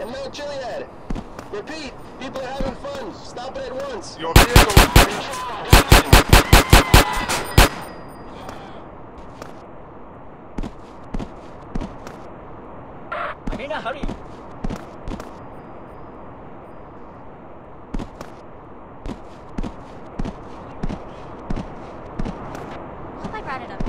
and Mount Gilead. Repeat, people are having fun. Stop it at once. Your vehicle has reached I'm in a hurry. Hope I brought it up.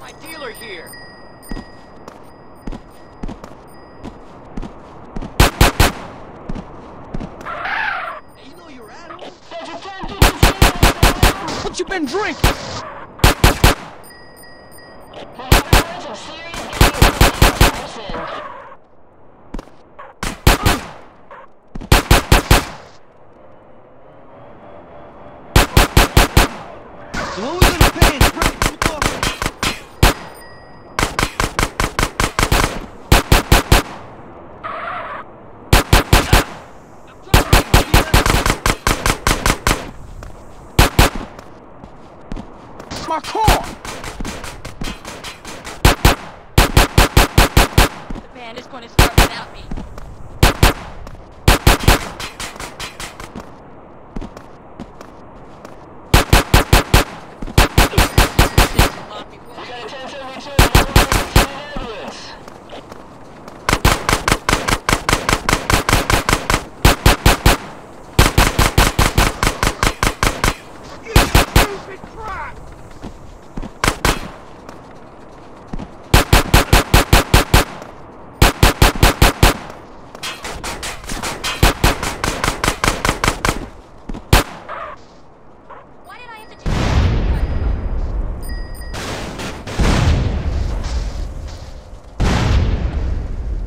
My dealer here. You know you're at it. What you been drinking? So what pay in drink? You talking? My car! The band is going to start without me.